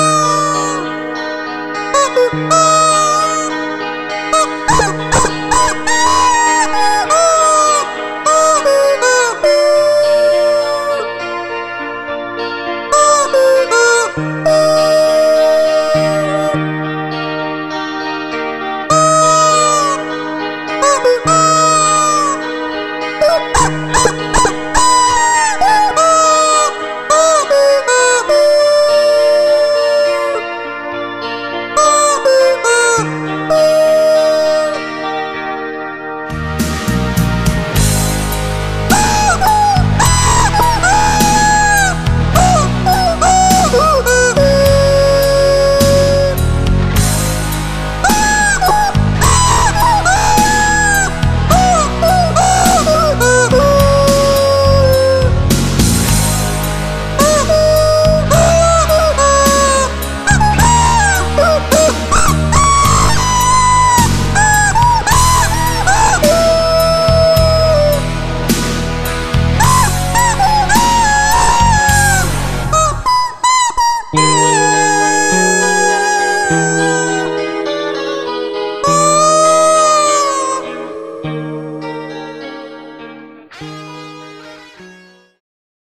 Música